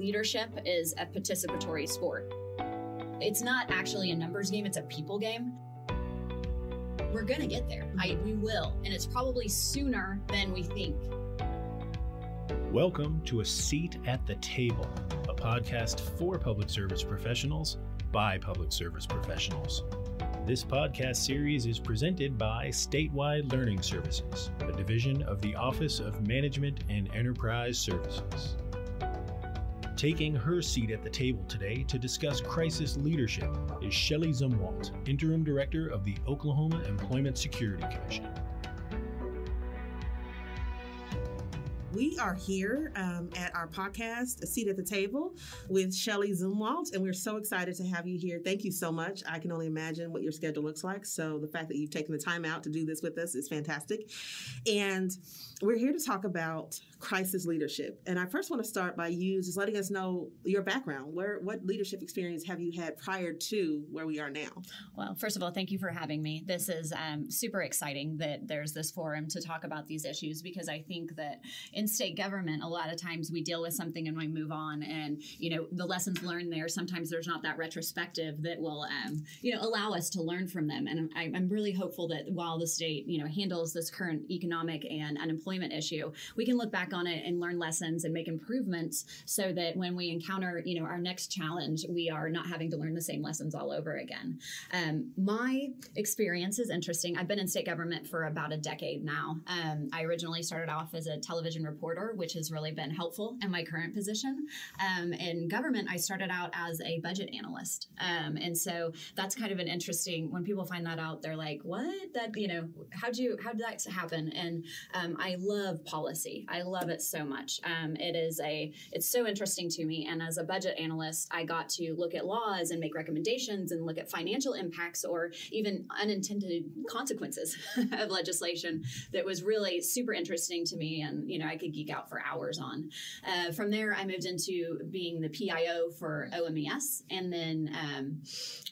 leadership is a participatory sport. It's not actually a numbers game, it's a people game. We're going to get there. I, we will. And it's probably sooner than we think. Welcome to A Seat at the Table, a podcast for public service professionals by public service professionals. This podcast series is presented by Statewide Learning Services, a division of the Office of Management and Enterprise Services. Taking her seat at the table today to discuss crisis leadership is Shelley Zumwalt, Interim Director of the Oklahoma Employment Security Commission. We are here um, at our podcast, A Seat at the Table, with Shelley Zumwalt, and we're so excited to have you here. Thank you so much. I can only imagine what your schedule looks like. So the fact that you've taken the time out to do this with us is fantastic. And we're here to talk about crisis leadership. And I first want to start by you just letting us know your background. Where what leadership experience have you had prior to where we are now? Well, first of all, thank you for having me. This is um, super exciting that there's this forum to talk about these issues because I think that state government, a lot of times we deal with something and we move on, and you know the lessons learned there. Sometimes there's not that retrospective that will um, you know allow us to learn from them. And I, I'm really hopeful that while the state you know handles this current economic and unemployment issue, we can look back back on it and learn lessons and make improvements so that when we encounter, you know, our next challenge, we are not having to learn the same lessons all over again. Um, my experience is interesting. I've been in state government for about a decade now. Um, I originally started off as a television reporter, which has really been helpful in my current position. Um, in government, I started out as a budget analyst. Um, and so that's kind of an interesting, when people find that out, they're like, what? That, you know, how'd you, how did that happen? And um, I love policy. I love it so much. Um, it is a it's so interesting to me. And as a budget analyst, I got to look at laws and make recommendations and look at financial impacts or even unintended consequences of legislation that was really super interesting to me. And you know, I could geek out for hours on. Uh, from there, I moved into being the PIO for OMES, and then um,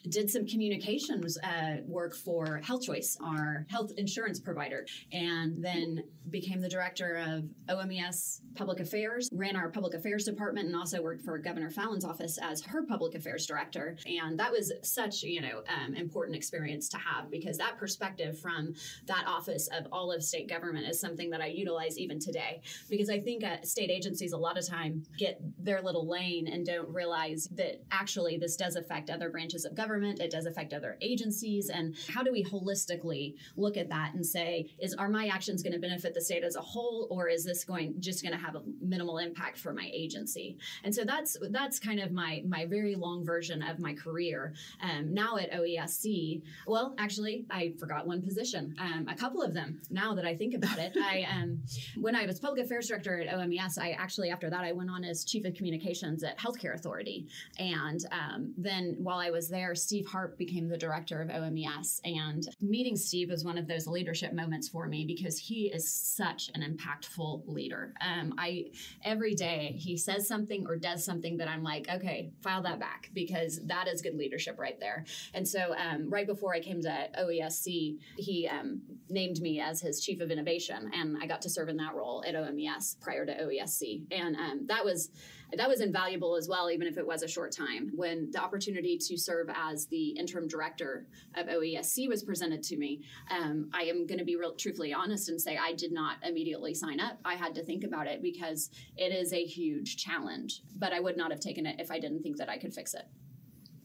did some communications uh, work for Health Choice, our health insurance provider, and then became the director of OMES Public Affairs, ran our public affairs department, and also worked for Governor Fallin's office as her public affairs director. And that was such, you know, um, important experience to have because that perspective from that office of all of state government is something that I utilize even today. Because I think state agencies a lot of time get their little lane and don't realize that actually this does affect other branches of government. It does affect other agencies. And how do we holistically look at that and say, is are my actions going to benefit the state as a whole, or is this going going just going to have a minimal impact for my agency. And so that's that's kind of my my very long version of my career. Um, now at OESC, well, actually, I forgot one position, um, a couple of them. Now that I think about it, I um, when I was public affairs director at OMES, I actually after that I went on as chief of communications at Healthcare Authority, and um, then while I was there, Steve Harpe became the director of OMES, and meeting Steve was one of those leadership moments for me because he is such an impactful leader. Um, I every day he says something or does something that I'm like, okay, file that back because that is good leadership right there. And so um, right before I came to OESC, he um, named me as his chief of innovation, and I got to serve in that role at OMES prior to OESC, and um, that was that was invaluable as well, even if it was a short time. When the opportunity to serve as the interim director of OESC was presented to me, um, I am going to be real truthfully honest and say I did not immediately sign up. I had to think about it because it is a huge challenge, but I would not have taken it if I didn't think that I could fix it.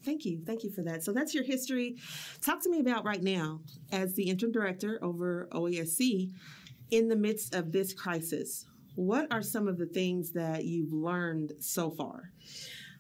Thank you. Thank you for that. So that's your history. Talk to me about right now as the interim director over OESC in the midst of this crisis. What are some of the things that you've learned so far?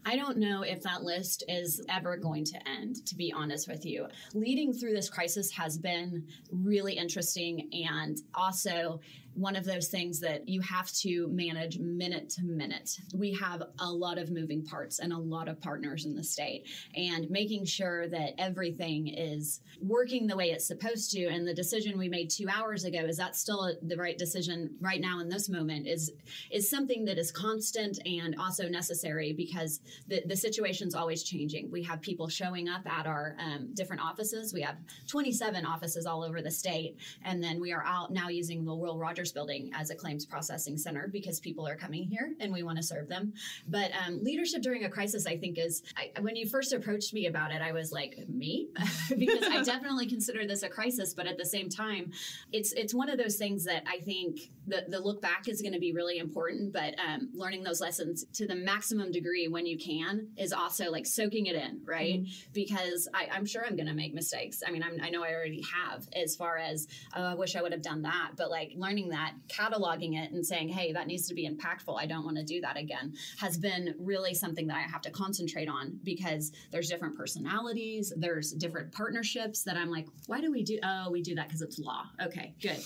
I don't know if that list is ever going to end, to be honest with you. Leading through this crisis has been really interesting and also one of those things that you have to manage minute to minute. We have a lot of moving parts and a lot of partners in the state, and making sure that everything is working the way it's supposed to. And the decision we made two hours ago is that still the right decision right now in this moment is is something that is constant and also necessary because the, the situation's always changing. We have people showing up at our um, different offices. We have 27 offices all over the state, and then we are out now using the Will Rogers Building as a claims processing center because people are coming here and we want to serve them. But um, leadership during a crisis, I think, is I, when you first approached me about it, I was like, me, because I definitely consider this a crisis. But at the same time, it's it's one of those things that I think the the look back is going to be really important. But um, learning those lessons to the maximum degree when you can is also like soaking it in, right? Mm-hmm. Because I, I'm sure I'm going to make mistakes. I mean, I'm, I know I already have as far as oh, I wish I would have done that, but like learning that, cataloging it, and saying, hey, that needs to be impactful. I don't want to do that again has been really something that I have to concentrate on because there's different personalities, there's different partnerships that I'm like, why do we do? Oh, we do that because it's law. Okay, good.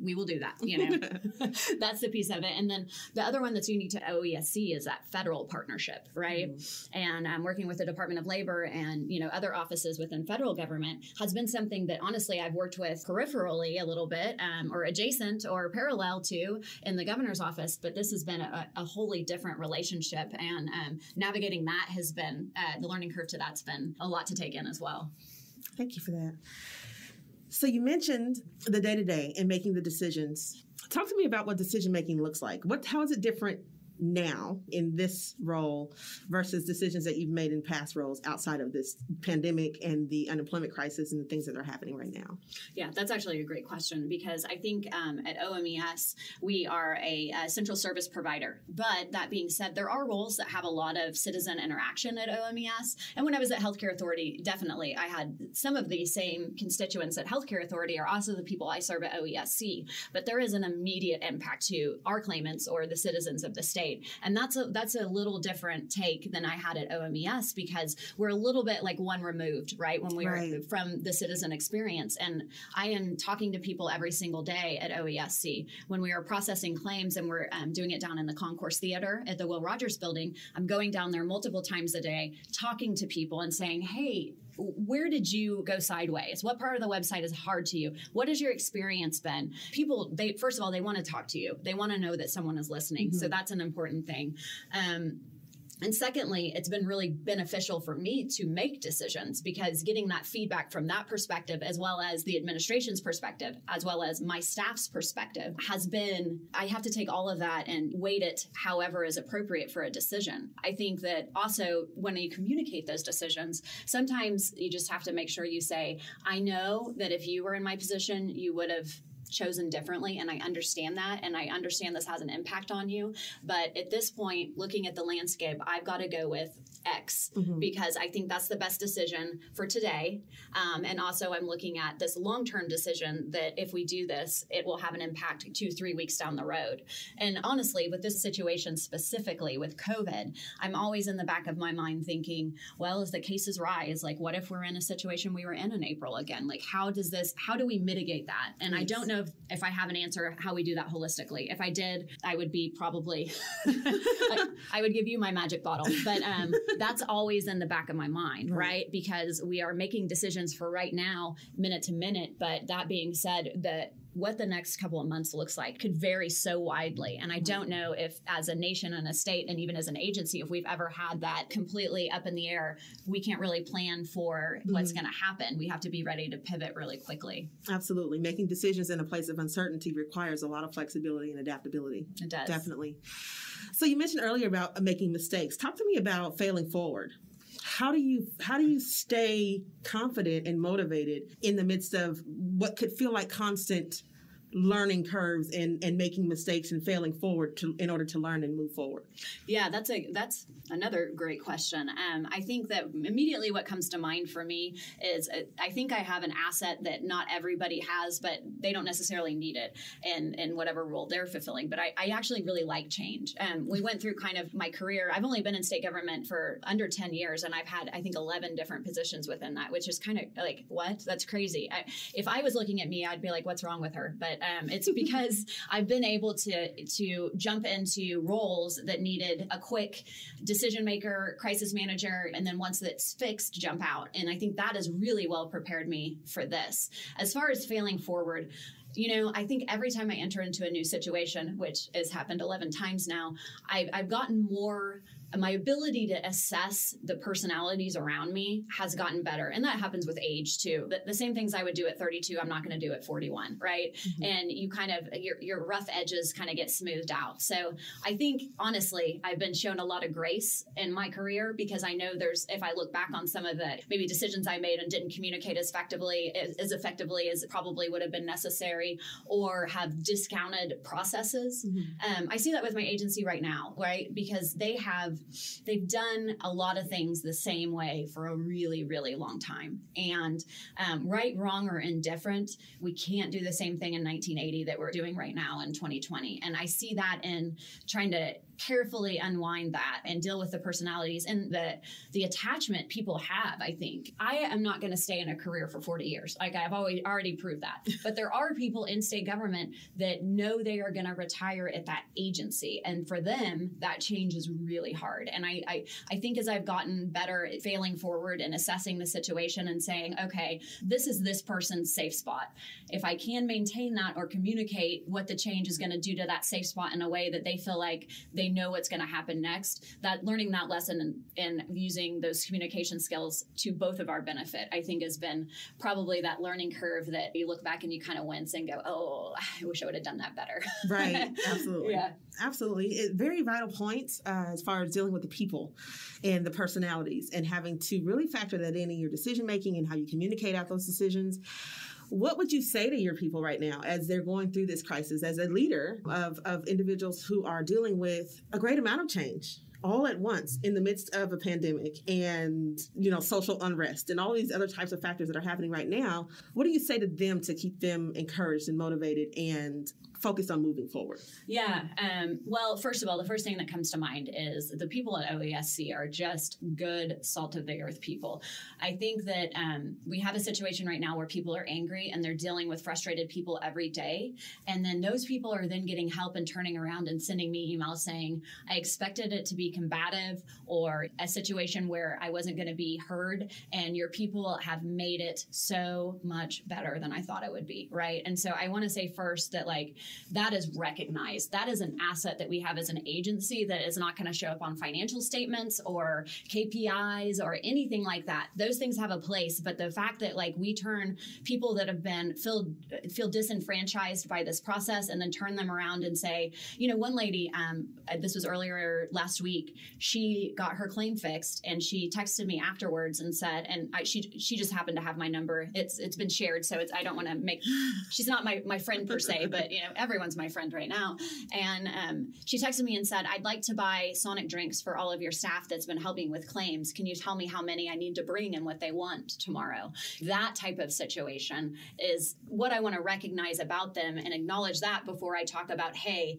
We will do that. You know, that's the piece of it. And then the other one that's unique to OESC is that federal partnership, right? mm And I'm um, working with the Department of Labor and you know other offices within federal government has been something that honestly I've worked with peripherally a little bit, um, or adjacent or parallel to in the governor's office. But this has been a, a wholly different relationship, and um, navigating that has been uh, the learning curve to that's been a lot to take in as well. Thank you for that. So you mentioned the day to day and making the decisions. Talk to me about what decision making looks like. What how is it different now in this role versus decisions that you've made in past roles outside of this pandemic and the unemployment crisis and the things that are happening right now? Yeah, that's actually a great question because I think um, at OMES we are a, a, central service provider. But that being said, there are roles that have a lot of citizen interaction at OMES. And when I was at Healthcare Authority, definitely I had some of the same constituents at Healthcare Authority are also the people I serve at OESC. But there is an immediate impact to our claimants or the citizens of the state And that's a that's a little different take than I had at OMES because we're a little bit like one removed, right? When we right. from the citizen experience. And I am talking to people every single day at OESC when we are processing claims and we're um, doing it down in the Concourse Theater at the Will Rogers building. I'm going down there multiple times a day, talking to people and saying, hey, where did you go sideways? What part of the website is hard to you? What has your experience been? People, they first of all, they want to talk to you. They want to know that someone is listening. Mm-hmm. So that's an important thing. Um, and secondly, it's been really beneficial for me to make decisions because getting that feedback from that perspective, as well as the administration's perspective, as well as my staff's perspective, has been I have to take all of that and weight it however is appropriate for a decision. I think that also when you communicate those decisions, sometimes you just have to make sure you say, I know that if you were in my position, you would have chosen differently and I understand that and I understand this has an impact on you. But at this point looking at the landscape I've got to go with X mm-hmm. because I think that's the best decision for today. Um, and also I'm looking at this long-term decision that if we do this it will have an impact two three weeks down the road. And honestly with this situation specifically with COVID I'm always in the back of my mind thinking well as the cases rise like what if we're in a situation we were in in April again? Like how does this how do we mitigate that? And yes. I don't know know if, if I have an answer how we do that holistically. If I did, I would be probably I, I, would give you my magic bottle. But um, that's always in the back of my mind, right. right? Because we are making decisions for right now, minute to minute. But that being said, that what the next couple of months looks like could vary so widely. And I don't know if, as a nation and a state, and even as an agency, if we've ever had that completely up in the air, we can't really plan for mm-hmm. what's going to happen. We have to be ready to pivot really quickly. Absolutely. Making decisions in a place of uncertainty requires a lot of flexibility and adaptability. It does. Definitely. So you mentioned earlier about making mistakes. Talk to me about failing forward how do you how do you stay confident and motivated in the midst of what could feel like constant learning curves and and making mistakes and failing forward to in order to learn and move forward? Yeah that's a that's another great question. Um, i think that immediately what comes to mind for me is uh, i think i have an asset that not everybody has but they don't necessarily need it in in whatever role they're fulfilling. But i, I actually really like change. Um, we went through kind of my career i've only been in state government for under 10 years and i've had i think 11 different positions within that which is kind of like what? That's crazy. I, if i was looking at me i'd be like what's wrong with her? But um, it's because I've been able to to jump into roles that needed a quick decision maker, crisis manager, and then once that's fixed, jump out. And I think that has really well prepared me for this. As far as failing forward, you know, I think every time I enter into a new situation, which has happened 11 times now, I've, I've gotten more my ability to assess the personalities around me has gotten better. And that happens with age too. The, the same things I would do at 32, I'm not going to do at 41, right? Mm-hmm. And you kind of, your, your rough edges kind of get smoothed out. So I think, honestly, I've been shown a lot of grace in my career because I know there's, if I look back on some of the maybe decisions I made and didn't communicate as effectively, as, as effectively as it probably would have been necessary, or have discounted processes. Mm-hmm. Um, I see that with my agency right now, right? Because they have, they've done a lot of things the same way for a really, really long time. And um, right, wrong, or indifferent, we can't do the same thing in 1980 that we're doing right now in 2020. And I see that in trying to carefully unwind that and deal with the personalities and the the attachment people have i think. I am not going to stay in a career for 40 years. Like i've always already proved that. But there are people in state government that know they are going to retire at that agency. And for them that change is really hard. And I, I i think as i've gotten better at failing forward and assessing the situation and saying okay this is this person's safe spot. If i can maintain that or communicate what the change is going to do to that safe spot in a way that they feel like they they know what's going to happen next. That learning that lesson and, and using those communication skills to both of our benefit, I think, has been probably that learning curve that you look back and you kind of wince and go, "Oh, I wish I would have done that better." Right. Absolutely. yeah. Absolutely. It, very vital points uh, as far as dealing with the people and the personalities and having to really factor that in in your decision making and how you communicate out those decisions. What would you say to your people right now as they're going through this crisis, as a leader of, of individuals who are dealing with a great amount of change? all at once in the midst of a pandemic and you know social unrest and all these other types of factors that are happening right now what do you say to them to keep them encouraged and motivated and focused on moving forward? Yeah. Um, well, first of all, the first thing that comes to mind is the people at OESC are just good, salt of the earth people. I think that um, we have a situation right now where people are angry and they're dealing with frustrated people every day. And then those people are then getting help and turning around and sending me emails saying, I expected it to be combative or a situation where I wasn't going to be heard. And your people have made it so much better than I thought it would be. Right. And so I want to say first that, like, that is recognized. That is an asset that we have as an agency that is not going to show up on financial statements or KPIs or anything like that. Those things have a place, but the fact that like we turn people that have been feel feel disenfranchised by this process and then turn them around and say, you know, one lady, um, this was earlier last week, she got her claim fixed and she texted me afterwards and said, and I, she she just happened to have my number. It's it's been shared, so it's I don't want to make. She's not my my friend per se, but you know everyone's my friend right now. And um, she texted me and said, I'd like to buy Sonic drinks for all of your staff that's been helping with claims. Can you tell me how many I need to bring and what they want tomorrow? That type of situation is what I want to recognize about them and acknowledge that before I talk about, hey,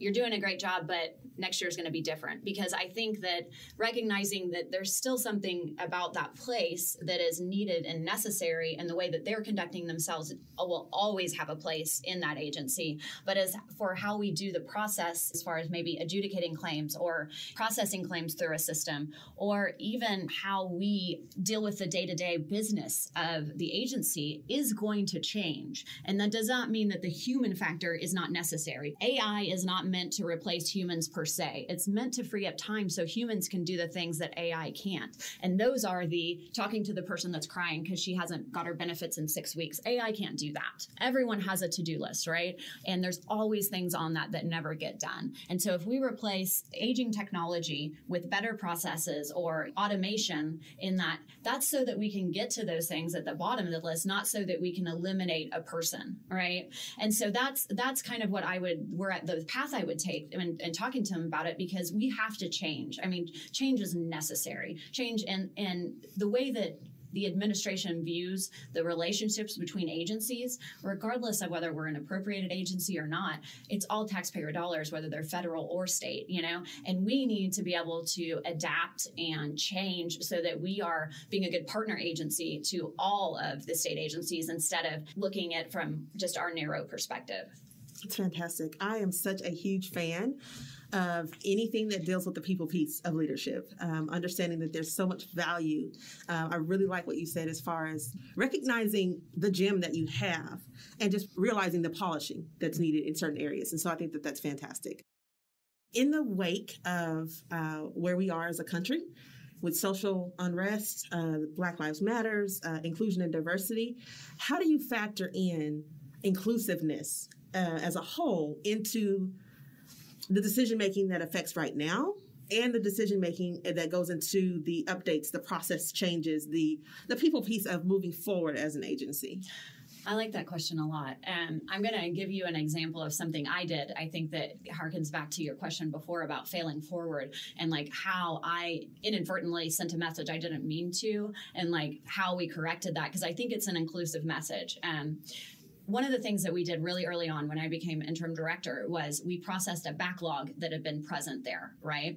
you're doing a great job, but next year is going to be different because I think that recognizing that there's still something about that place that is needed and necessary and the way that they're conducting themselves uh, will always have a place in that agency. But as for how we do the process, as far as maybe adjudicating claims or processing claims through a system, or even how we deal with the day to day business of the agency is going to change. And that does not mean that the human factor is not necessary. AI is not meant to replace humans per se. It's meant to free up time so humans can do the things that AI can't. And those are the talking to the person that's crying because she hasn't got her benefits in six weeks. AI can't do that. Everyone has a to do list, right? And there's always things on that that never get done. And so if we replace aging technology with better processes or automation in that, that's so that we can get to those things at the bottom of the list, not so that we can eliminate a person, right? And so that's that's kind of what I would we're at the path would take and, and talking to him about it because we have to change. I mean, change is necessary. Change and and the way that the administration views the relationships between agencies, regardless of whether we're an appropriated agency or not, it's all taxpayer dollars, whether they're federal or state, you know? And we need to be able to adapt and change so that we are being a good partner agency to all of the state agencies instead of looking at from just our narrow perspective. It's fantastic. I am such a huge fan of anything that deals with the people piece of leadership, um, understanding that there's so much value. Uh, I really like what you said as far as recognizing the gem that you have and just realizing the polishing that's needed in certain areas. And so I think that that's fantastic. In the wake of uh, where we are as a country, with social unrest, uh, Black Lives Matters, uh, inclusion and diversity, how do you factor in inclusiveness uh, as a whole into the decision making that affects right now and the decision making that goes into the updates, the process changes, the the people piece of moving forward as an agency? I like that question a lot. Um, I'm going to give you an example of something I did. I think that harkens back to your question before about failing forward and like how I inadvertently sent a message I didn't mean to, and like how we corrected that because I think it's an inclusive message. Um, one of the things that we did really early on when I became interim director was we processed a backlog that had been present there, right?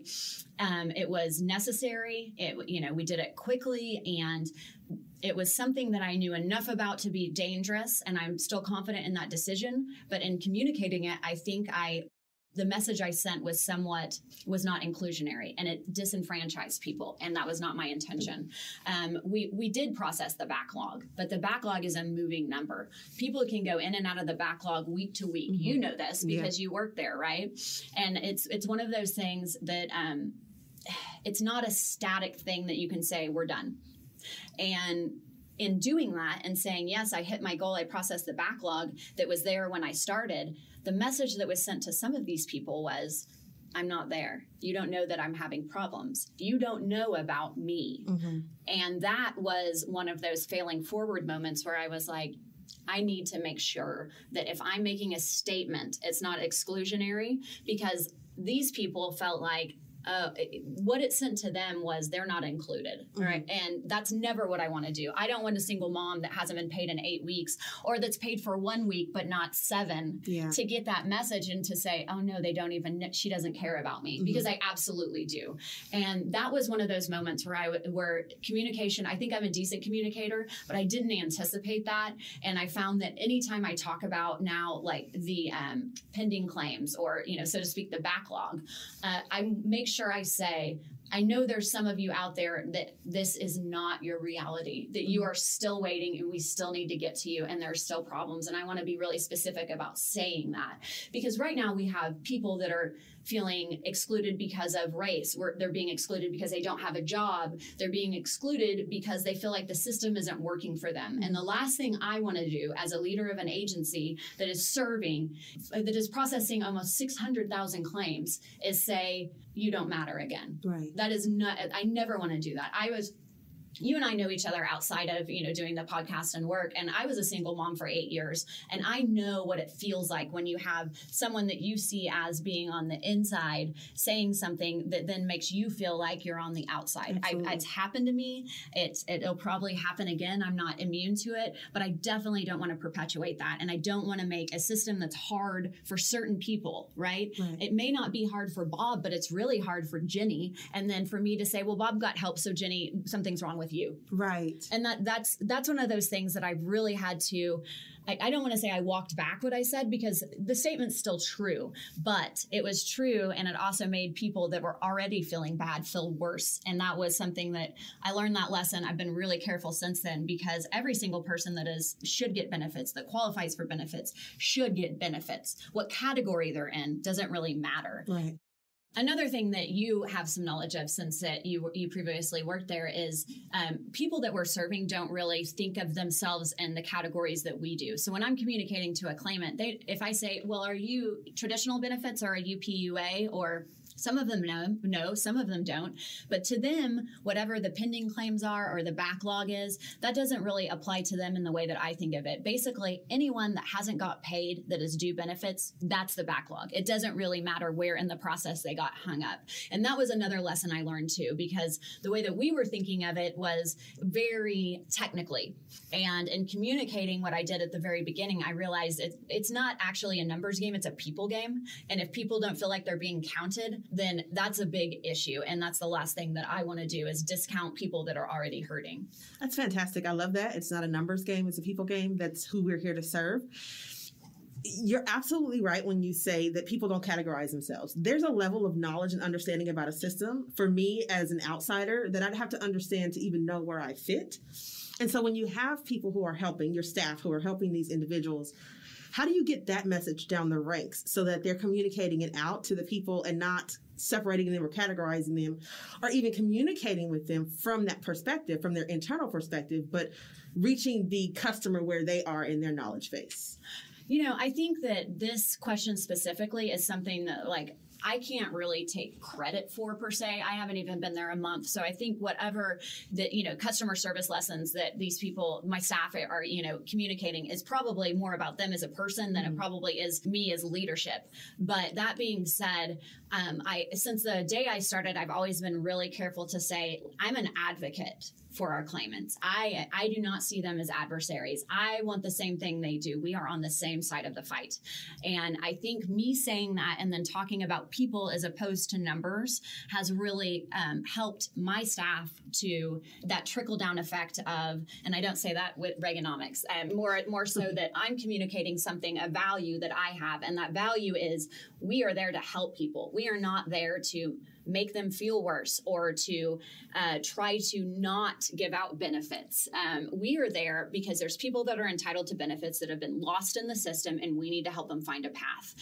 Um, it was necessary. It, you know, we did it quickly and it was something that I knew enough about to be dangerous, and I'm still confident in that decision. But in communicating it, I think I the message I sent was somewhat was not inclusionary and it disenfranchised people, and that was not my intention. Um, we we did process the backlog, but the backlog is a moving number. People can go in and out of the backlog week to week. Mm-hmm. You know this because yeah. you work there, right? And it's it's one of those things that um, it's not a static thing that you can say we're done. And in doing that and saying, yes, I hit my goal, I processed the backlog that was there when I started, the message that was sent to some of these people was, I'm not there. You don't know that I'm having problems. You don't know about me. Mm-hmm. And that was one of those failing forward moments where I was like, I need to make sure that if I'm making a statement, it's not exclusionary because these people felt like uh, what it sent to them was they're not included, mm-hmm. right? And that's never what I want to do. I don't want a single mom that hasn't been paid in eight weeks or that's paid for one week but not seven yeah. to get that message and to say, oh no, they don't even, she doesn't care about me mm-hmm. because I absolutely do. And that was one of those moments where I, where communication, I think I'm a decent communicator, but I didn't anticipate that. And I found that anytime I talk about now, like the um, pending claims or, you know, so to speak, the backlog, uh, I make sure I say, I know there's some of you out there that this is not your reality, that you mm-hmm. are still waiting and we still need to get to you and there are still problems. And I want to be really specific about saying that because right now we have people that are feeling excluded because of race. they're being excluded because they don't have a job. They're being excluded because they feel like the system isn't working for them. And the last thing I want to do as a leader of an agency that is serving, that is processing almost 600,000 claims, is say, you don't matter again. Right. That is not, I never want to do that. I was you and I know each other outside of, you know, doing the podcast and work. And I was a single mom for eight years. And I know what it feels like when you have someone that you see as being on the inside saying something that then makes you feel like you're on the outside. I, it's happened to me. It's, it'll probably happen again. I'm not immune to it, but I definitely don't want to perpetuate that. And I don't want to make a system that's hard for certain people, right? right? It may not be hard for Bob, but it's really hard for Jenny. And then for me to say, well, Bob got help. So Jenny, something's wrong with with you. Right. And that that's that's one of those things that I've really had to I, I don't want to say I walked back what I said because the statement's still true, but it was true and it also made people that were already feeling bad feel worse. And that was something that I learned that lesson. I've been really careful since then because every single person that is should get benefits, that qualifies for benefits, should get benefits. What category they're in doesn't really matter. Right. Another thing that you have some knowledge of since that you you previously worked there is um, people that we're serving don't really think of themselves in the categories that we do. So when I'm communicating to a claimant, they if I say, "Well, are you traditional benefits or are you PUA or some of them know, no, some of them don't. But to them, whatever the pending claims are or the backlog is, that doesn't really apply to them in the way that I think of it. Basically, anyone that hasn't got paid that is due benefits, that's the backlog. It doesn't really matter where in the process they got hung up. And that was another lesson I learned too, because the way that we were thinking of it was very technically. And in communicating what I did at the very beginning, I realized it, it's not actually a numbers game, it's a people game. And if people don't feel like they're being counted, then that's a big issue. And that's the last thing that I want to do is discount people that are already hurting. That's fantastic. I love that. It's not a numbers game, it's a people game. That's who we're here to serve you're absolutely right when you say that people don't categorize themselves. There's a level of knowledge and understanding about a system for me as an outsider that I'd have to understand to even know where I fit. And so when you have people who are helping, your staff who are helping these individuals How do you get that message down the ranks so that they're communicating it out to the people and not separating them or categorizing them or even communicating with them from that perspective, from their internal perspective, but reaching the customer where they are in their knowledge base? You know, I think that this question specifically is something that, like, I can't really take credit for per se. I haven't even been there a month. So I think whatever that, you know, customer service lessons that these people, my staff are, you know, communicating is probably more about them as a person than mm-hmm. it probably is me as leadership. But that being said, um, I, since the day I started, I've always been really careful to say I'm an advocate for our claimants. I I do not see them as adversaries. I want the same thing they do. We are on the same side of the fight. And I think me saying that and then talking about people as opposed to numbers has really um, helped my staff to that trickle down effect of, and I don't say that with Reaganomics, um, more more so that I'm communicating something a value that I have, and that value is we are there to help people. We are not there to make them feel worse or to uh, try to not give out benefits. Um, we are there because there's people that are entitled to benefits that have been lost in the system, and we need to help them find a path.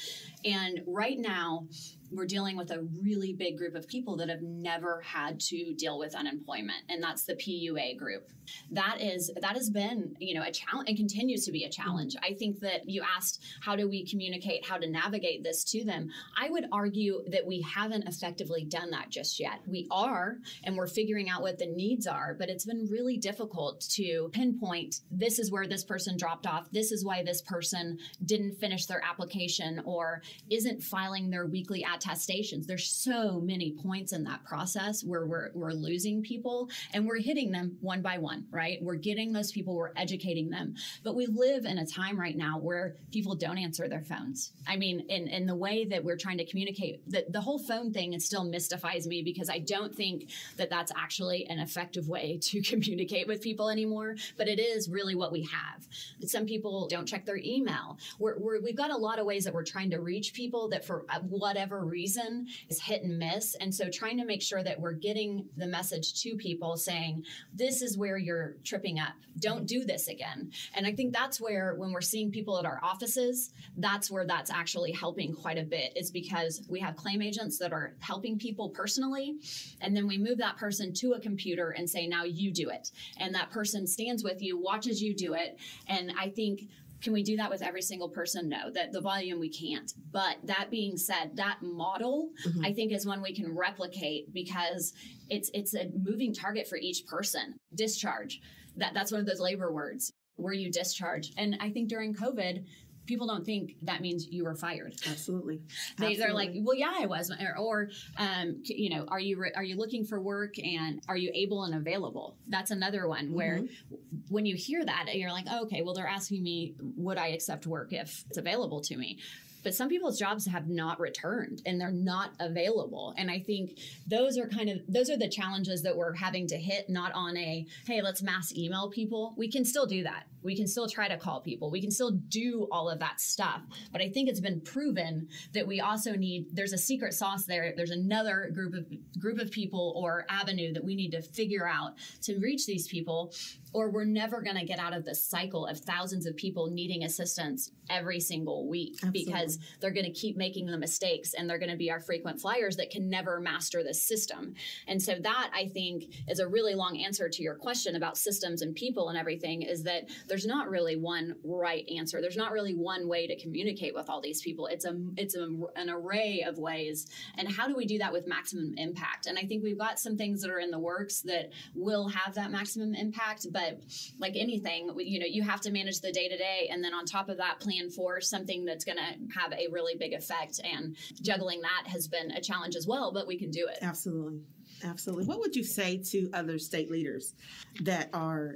And right now, we're dealing with a really big group of people that have never had to deal with unemployment and that's the PUA group. That is that has been, you know, a challenge and continues to be a challenge. I think that you asked how do we communicate how to navigate this to them? I would argue that we haven't effectively done that just yet. We are and we're figuring out what the needs are, but it's been really difficult to pinpoint this is where this person dropped off. This is why this person didn't finish their application or isn't filing their weekly attestations. There's so many points in that process where we're, we're losing people and we're hitting them one by one, right? We're getting those people, we're educating them. But we live in a time right now where people don't answer their phones. I mean, in, in the way that we're trying to communicate, the, the whole phone thing, it still mystifies me because I don't think that that's actually an effective way to communicate with people anymore. But it is really what we have. Some people don't check their email. We're, we're, we've got a lot of ways that we're trying to reach people that for uh, whatever reason is hit and miss. And so trying to make sure that we're getting the message to people saying, this is where you're tripping up. Don't do this again. And I think that's where, when we're seeing people at our offices, that's where that's actually helping quite a bit, is because we have claim agents that are helping people personally. And then we move that person to a computer and say, now you do it. And that person stands with you, watches you do it. And I think can we do that with every single person? No, that the volume we can't. But that being said, that model mm-hmm. I think is one we can replicate because it's it's a moving target for each person. Discharge. That that's one of those labor words. Were you discharged? And I think during COVID, people don't think that means you were fired. Absolutely. They, they're like, well, yeah, I was. Or, or um, you know, are you re- are you looking for work and are you able and available? That's another one where mm-hmm. when you hear that, you're like, oh, okay, well, they're asking me, would I accept work if it's available to me? But some people's jobs have not returned and they're not available. And i think those are kind of those are the challenges that we're having to hit not on a hey let's mass email people. We can still do that. We can still try to call people. We can still do all of that stuff. But i think it's been proven that we also need there's a secret sauce there. There's another group of group of people or avenue that we need to figure out to reach these people or we're never going to get out of the cycle of thousands of people needing assistance every single week Absolutely. because they're going to keep making the mistakes and they're going to be our frequent flyers that can never master the system. And so that I think is a really long answer to your question about systems and people and everything is that there's not really one right answer. There's not really one way to communicate with all these people. It's a it's a, an array of ways. And how do we do that with maximum impact? And I think we've got some things that are in the works that will have that maximum impact, but but like anything, you know, you have to manage the day to day. And then on top of that, plan for something that's going to have a really big effect. And juggling that has been a challenge as well, but we can do it. Absolutely. Absolutely. What would you say to other state leaders that are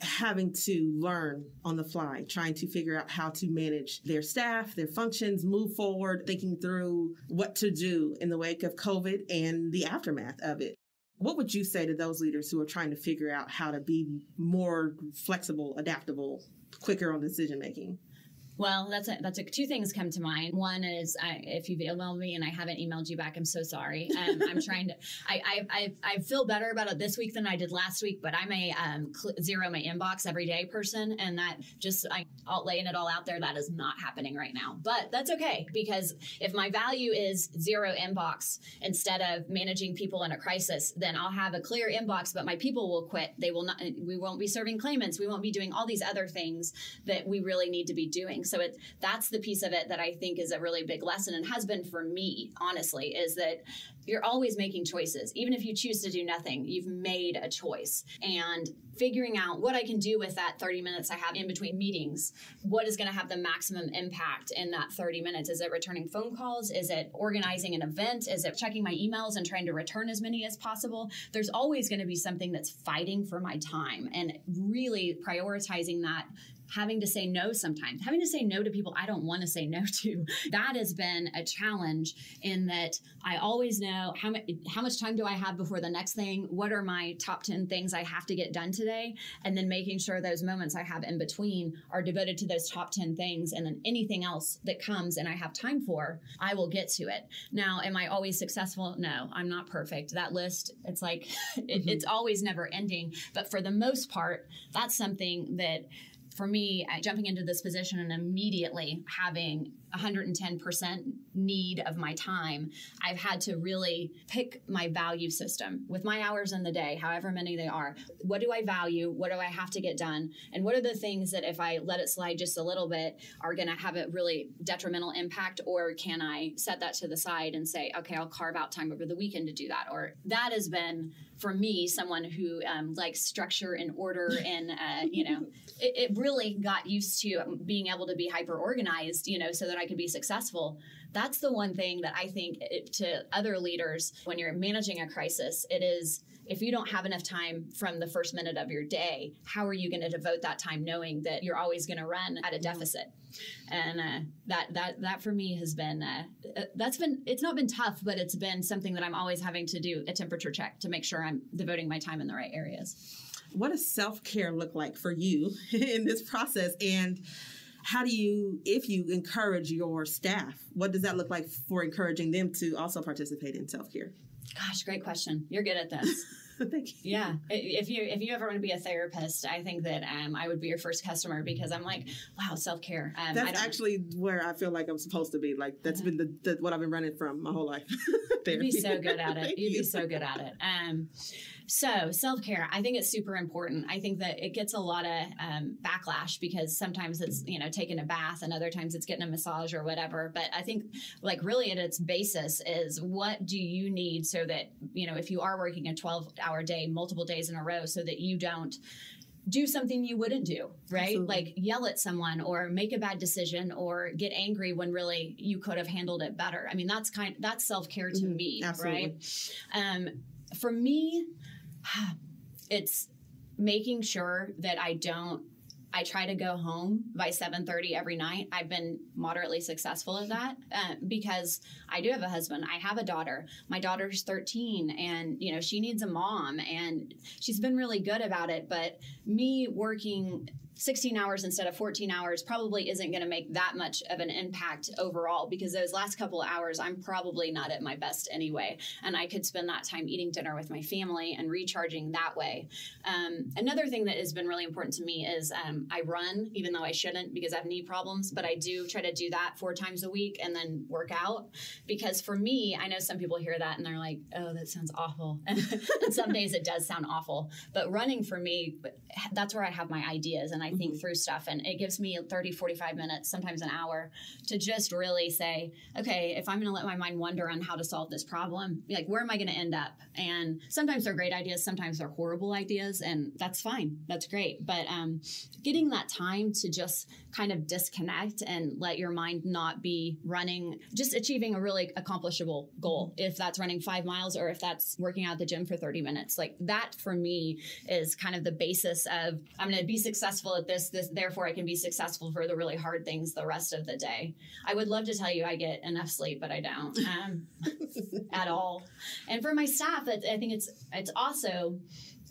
having to learn on the fly, trying to figure out how to manage their staff, their functions, move forward, thinking through what to do in the wake of COVID and the aftermath of it. What would you say to those leaders who are trying to figure out how to be more flexible, adaptable, quicker on decision making? Well, that's a, that's a, two things come to mind. One is I, if you've emailed me and I haven't emailed you back, I'm so sorry. Um, I'm trying to. I, I, I feel better about it this week than I did last week, but I'm a um, cl- zero my inbox every day person, and that just I all laying it all out there. That is not happening right now, but that's okay because if my value is zero inbox instead of managing people in a crisis, then I'll have a clear inbox, but my people will quit. They will not. We won't be serving claimants. We won't be doing all these other things that we really need to be doing. So that's the piece of it that I think is a really big lesson and has been for me, honestly, is that you're always making choices. Even if you choose to do nothing, you've made a choice. And figuring out what I can do with that 30 minutes I have in between meetings, what is going to have the maximum impact in that 30 minutes? Is it returning phone calls? Is it organizing an event? Is it checking my emails and trying to return as many as possible? There's always going to be something that's fighting for my time and really prioritizing that having to say no sometimes, having to say no to people I don't want to say no to. That has been a challenge in that I always know how, much how much time do I have before the next thing? What are my top 10 things I have to get done today? And then making sure those moments I have in between are devoted to those top 10 things. And then anything else that comes and I have time for, I will get to it. Now, am I always successful? No, I'm not perfect. That list, it's like, it, mm-hmm. it's always never ending. But for the most part, that's something that for me, uh, jumping into this position and immediately having 110% need of my time, I've had to really pick my value system with my hours in the day, however many they are. What do I value? What do I have to get done? And what are the things that if I let it slide just a little bit are going to have a really detrimental impact? Or can I set that to the side and say, okay, I'll carve out time over the weekend to do that? Or that has been for me, someone who um, likes structure and order, and uh, you know, it, it, really got used to being able to be hyper organized, you know, so that I could be successful. That's the one thing that I think it, to other leaders when you're managing a crisis, it is if you don't have enough time from the first minute of your day, how are you going to devote that time knowing that you're always going to run at a deficit? And uh, that that that for me has been uh, uh, that's been it's not been tough, but it's been something that I'm always having to do a temperature check to make sure I'm devoting my time in the right areas. What does self care look like for you in this process? And how do you, if you encourage your staff, what does that look like for encouraging them to also participate in self care? Gosh, great question. You're good at this. Thank you. Yeah, if you if you ever want to be a therapist, I think that um, I would be your first customer because I'm like, wow, self care. Um, that's actually where I feel like I'm supposed to be. Like that's been the, the what I've been running from my whole life. You'd be so good at it. You'd you. be so good at it. Um, so, self care, I think it's super important. I think that it gets a lot of um, backlash because sometimes it's, you know, taking a bath and other times it's getting a massage or whatever. But I think, like, really at its basis is what do you need so that, you know, if you are working a 12 hour day, multiple days in a row, so that you don't do something you wouldn't do, right? Absolutely. Like yell at someone or make a bad decision or get angry when really you could have handled it better. I mean, that's kind that's self-care to mm-hmm. me, Absolutely. right? Um, for me, it's making sure that I don't I try to go home by 7:30 every night. I've been moderately successful at that uh, because I do have a husband. I have a daughter. My daughter's 13 and you know, she needs a mom and she's been really good about it, but me working 16 hours instead of 14 hours probably isn't going to make that much of an impact overall because those last couple of hours I'm probably not at my best anyway. And I could spend that time eating dinner with my family and recharging that way. Um, another thing that has been really important to me is um, I run, even though I shouldn't because I have knee problems, but I do try to do that four times a week and then work out. Because for me, I know some people hear that and they're like, oh, that sounds awful. and some days it does sound awful. But running for me, that's where I have my ideas. And think mm-hmm. through stuff. And it gives me 30, 45 minutes, sometimes an hour, to just really say, okay, if I'm going to let my mind wander on how to solve this problem, like, where am I going to end up? And sometimes they're great ideas, sometimes they're horrible ideas, and that's fine. That's great. But um, getting that time to just kind of disconnect and let your mind not be running, just achieving a really accomplishable goal. Mm-hmm. If that's running five miles or if that's working out the gym for 30 minutes, like that for me is kind of the basis of I'm going to be successful at this, this, therefore I can be successful for the really hard things the rest of the day. I would love to tell you I get enough sleep, but I don't um, at all. And for my staff, I think it's it's also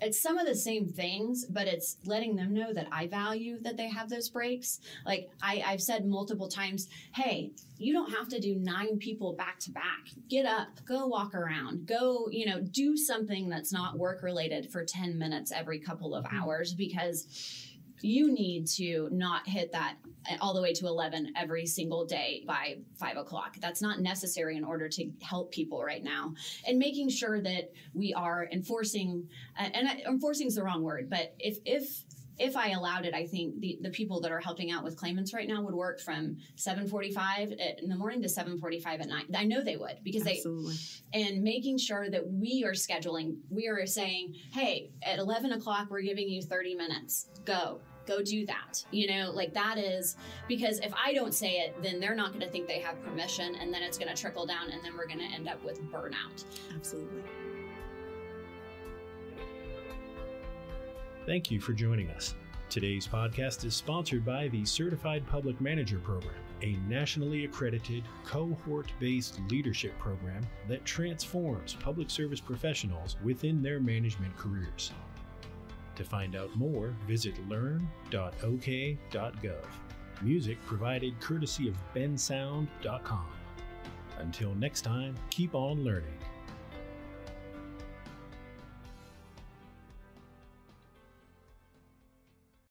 it's some of the same things, but it's letting them know that I value that they have those breaks. Like I, I've said multiple times, hey, you don't have to do nine people back to back. Get up, go walk around, go, you know, do something that's not work related for 10 minutes every couple of mm-hmm. hours because you need to not hit that eh, all the way to 11 every single day by five o'clock. That's not necessary in order to help people right now. And making sure that we are enforcing, eh, and enforcing is the wrong word, but if, if, if I allowed it, I think the, the people that are helping out with claimants right now would work from 7:45 eh, in the morning to 7:45 at night. I know they would because Absolutely. they and making sure that we are scheduling. We are saying, hey, at 11 o'clock we're giving you 30 minutes. Go go do that. You know, like that is because if I don't say it, then they're not going to think they have permission and then it's going to trickle down and then we're going to end up with burnout. Absolutely. Thank you for joining us. Today's podcast is sponsored by the Certified Public Manager Program, a nationally accredited, cohort based leadership program that transforms public service professionals within their management careers. To find out more, visit learn.ok.gov. Music provided courtesy of bensound.com. Until next time, keep on learning.